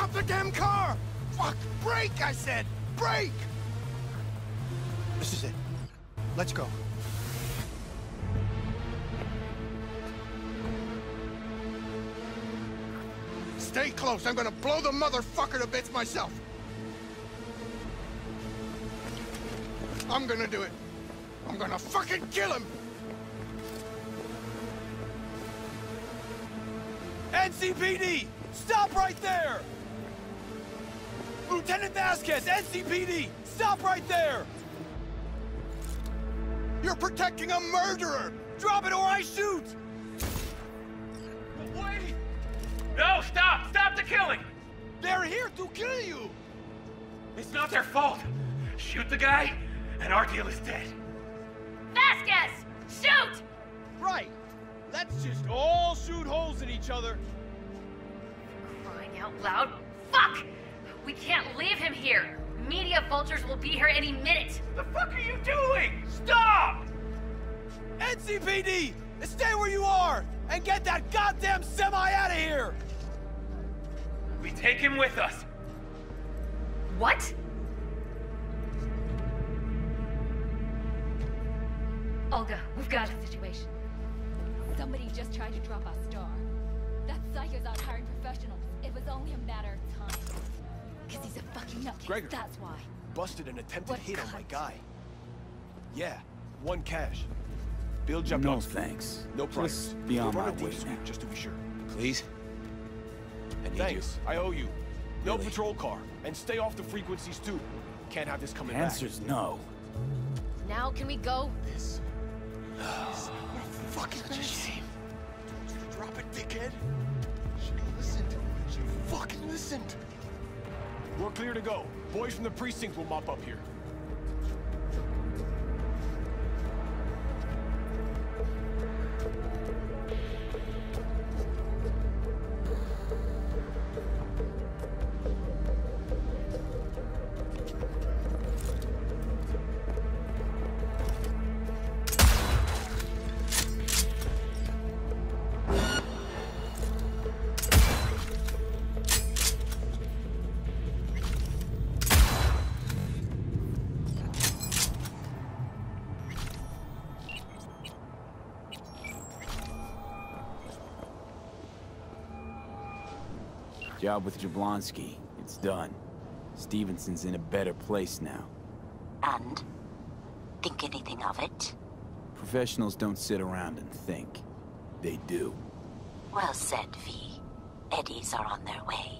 Stop the damn car! Fuck! Brake, I said! Brake! This is it. Let's go. Stay close. I'm gonna blow the motherfucker to bits myself. I'm gonna do it. I'm gonna fucking kill him! NCPD! Stop right there! Lieutenant Vasquez, NCPD! Stop right there! You're protecting a murderer! Drop it or I shoot! Wait! No, stop! Stop the killing! They're here to kill you! It's not their fault. Shoot the guy, and our deal is dead. Vasquez! Shoot! Right. Let's just all shoot holes in each other. Crying out loud. Fuck! We can't leave him here. Media vultures will be here any minute. The fuck are you doing? Stop! NCPD! Stay where you are! And get that goddamn semi out of here! We take him with us. What? Olga, we've got a situation. Somebody just tried to drop our star. That psycho's out hiring professionals. It was only a matter of time. Cause he's a fucking nutcase, Gregor. that's why. Busted an attempted What hit on my guy. Yeah, one cash. Bill Jablonski. No thanks. No price. Just be on we'll my run way now. just to be sure. Please? I need Thanks. I owe you. No Really? patrol car. And stay off the frequencies too. Can't have this you. coming The answer's no. Now can we go? This. What a fucking Such a shame. Told you to drop it, dickhead. Should've listened. Should've fucking listened. We're clear to go. Boys from the precinct will mop up here. Job with Jablonski. It's done. Stephenson's in a better place now. And? Think anything of it? Professionals don't sit around and think. They do. Well said, V. Eddies are on their way.